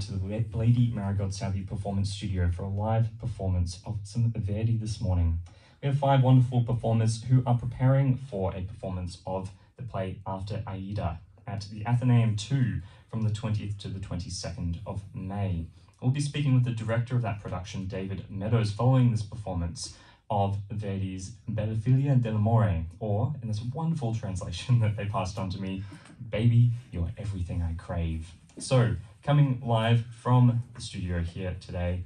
to the Lady Marigold Southey Performance Studio for a live performance of some Verdi this morning. We have five wonderful performers who are preparing for a performance of the play After Aida at the Athenaeum 2 from the 20th to the 22nd of May. We'll be speaking with the director of that production, David Meadows, following this performance of Verdi's Bella Figlia dell'Amore, or in this wonderful translation that they passed on to me, Baby, You're Everything I Crave. So, coming live from the studio here today,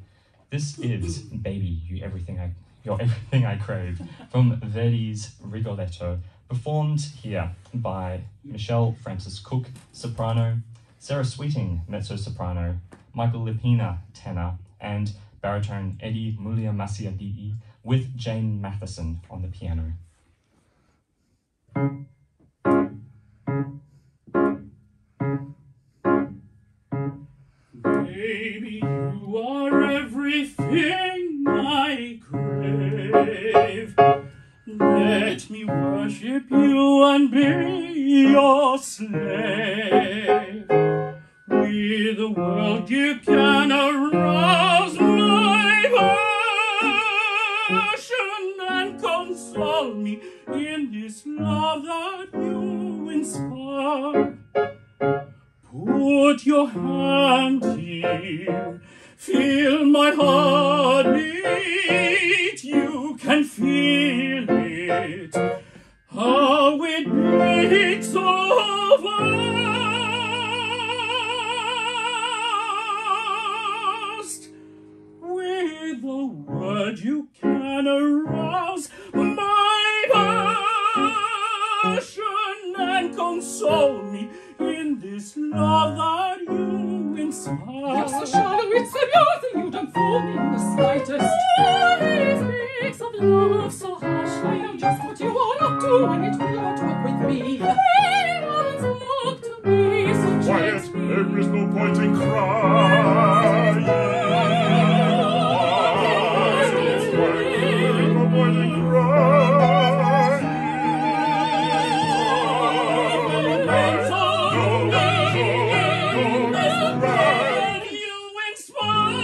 this is Baby, You Everything I You're Everything I Crave from Verdi's Rigoletto, performed here by Michelle Francis Cook, soprano, Sarah Sweeting, mezzo soprano, Michael Lipina, tenor, and baritone Eddie Muliaumaseali'i, with Jane Matheson on the piano. Everything I crave. Let me worship you and be your slave. With the world you can arouse my passion and console me in this love that you inspire. Put your hand here, feel my heart beat. You can feel it, how it beats so fast. With a word you can arouse my passion and console me in this love you are up it will not work with me. Heavens look to me so Quiet, there is no point in crying. There is no point in crying. You inspire.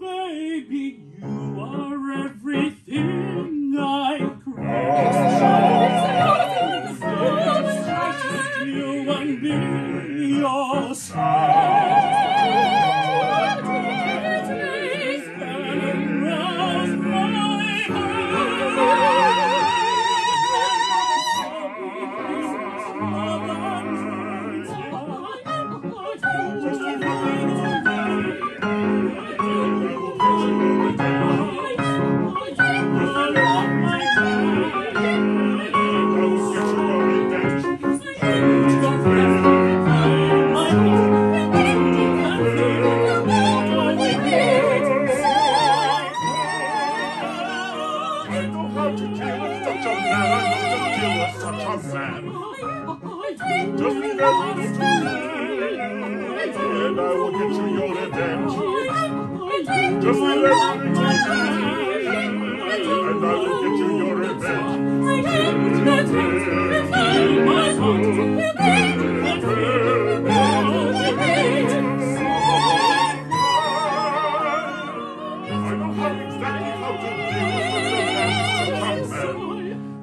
Baby, You and me are I know how to deal with such a man. I know to deal with such a man. Just leave everything to me, and I will get you your revenge. Just leave everything to me, and I will get you your revenge. I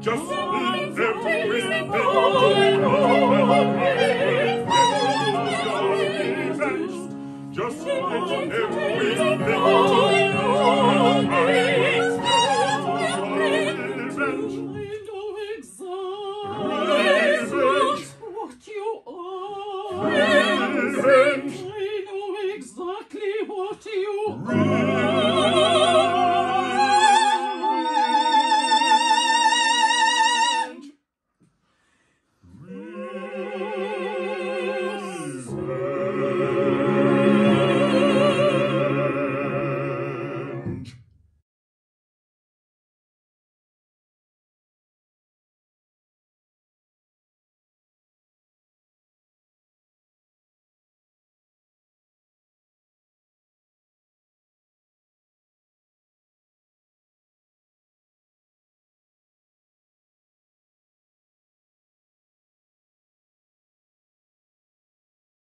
Just leave everything to me. Just leave everything What you are. Revenge. I know exactly what you are.